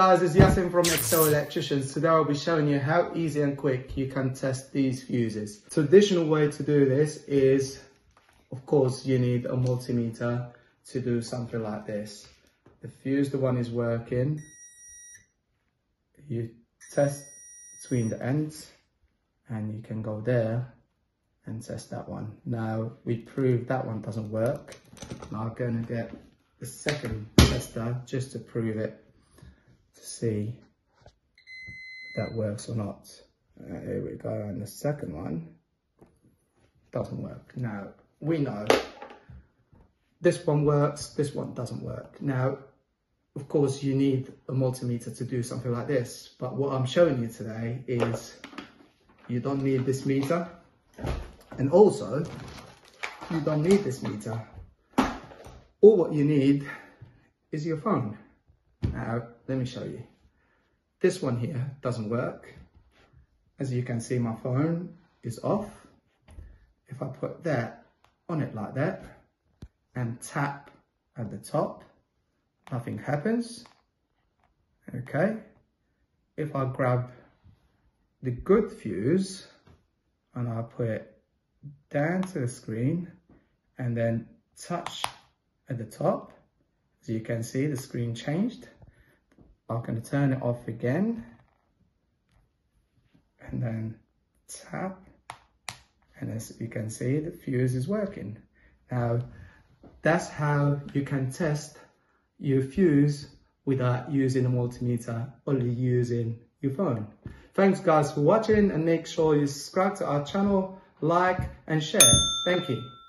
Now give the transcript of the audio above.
guys, it's Yasin from Excel Electricians. Today I'll be showing you how easy and quick you can test these fuses. Traditional way to do this is, of course, you need a multimeter to do something like this. The fuse, the one is working. You test between the ends and you can go there and test that one. Now we proved that one doesn't work. Now I'm going to get the second tester just to prove it to see if that works or not. Uh, here we go, and the second one doesn't work. Now, we know this one works, this one doesn't work. Now, of course, you need a multimeter to do something like this, but what I'm showing you today is you don't need this meter, and also, you don't need this meter. All what you need is your phone. Now, let me show you. This one here doesn't work. As you can see, my phone is off. If I put that on it like that and tap at the top, nothing happens. Okay. If I grab the good fuse and I put it down to the screen and then touch at the top, as you can see, the screen changed. I'm going to turn it off again. And then tap. And as you can see the fuse is working. Now that's how you can test your fuse without using a multimeter only using your phone. Thanks guys for watching and make sure you subscribe to our channel like and share. Thank you